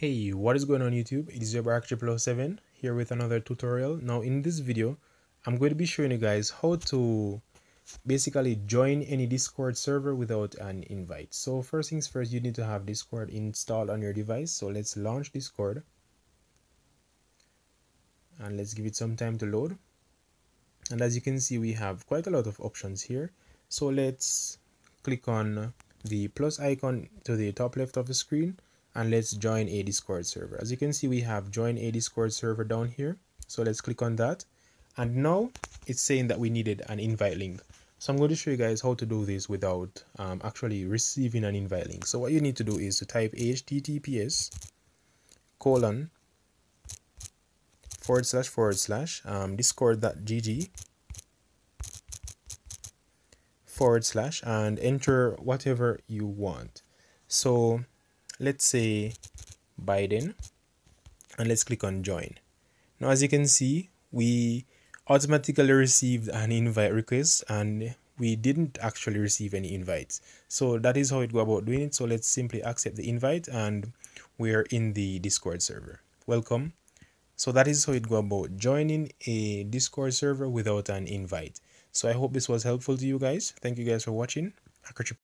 Hey, what is going on YouTube? It is your Hacker 007 here with another tutorial. Now in this video, I'm going to be showing you guys how to basically join any Discord server without an invite. So first things first, you need to have Discord installed on your device. So let's launch Discord. And let's give it some time to load. And as you can see, we have quite a lot of options here. So let's click on the plus icon to the top left of the screen and let's join a discord server. As you can see we have join a discord server down here. So let's click on that. And now it's saying that we needed an invite link. So i'm going to show you guys how to do this without um, actually receiving an invite link. So what you need to do is to type https colon forward slash forward slash um, discord.gg forward slash and enter whatever you want. So let's say Biden and let's click on join. Now as you can see we automatically received an invite request and we didn't actually receive any invites. So that is how it go about doing it. So let's simply accept the invite and we're in the discord server. Welcome. So that is how it go about joining a discord server without an invite. So I hope this was helpful to you guys. Thank you guys for watching.